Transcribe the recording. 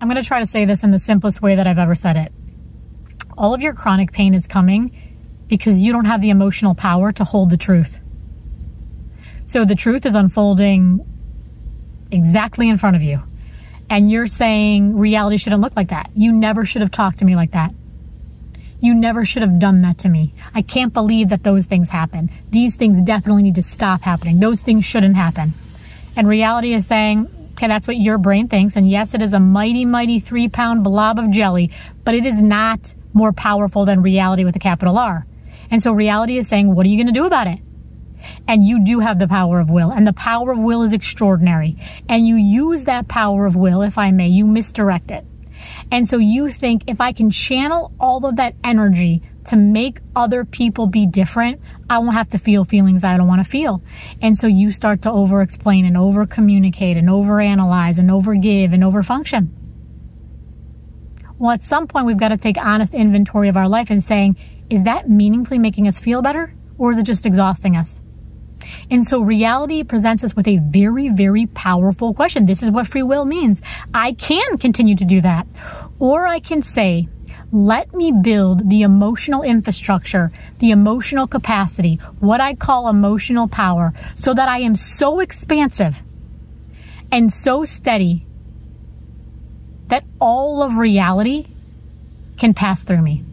I'm going to try to say this in the simplest way that I've ever said it. All of your chronic pain is coming because you don't have the emotional power to hold the truth. So the truth is unfolding exactly in front of you. And you're saying reality shouldn't look like that. You never should have talked to me like that. You never should have done that to me. I can't believe that those things happen. These things definitely need to stop happening. Those things shouldn't happen. And reality is saying, okay, that's what your brain thinks. And yes, it is a mighty, mighty three pound blob of jelly, but it is not more powerful than reality with a capital R. And so reality is saying, what are you going to do about it? And you do have the power of will, and the power of will is extraordinary. And you use that power of will, if I may, you misdirect it. And so you think if I can channel all of that energy to make other people be different, I won't have to feel feelings I don't want to feel. And so you start to over explain and over communicate and over analyze and over give and over function. Well, at some point, we've got to take honest inventory of our life and saying, is that meaningfully making us feel better or is it just exhausting us? And so reality presents us with a very, very powerful question. This is what free will means. I can continue to do that. Or I can say, let me build the emotional infrastructure, the emotional capacity, what I call emotional power, so that I am so expansive and so steady that all of reality can pass through me.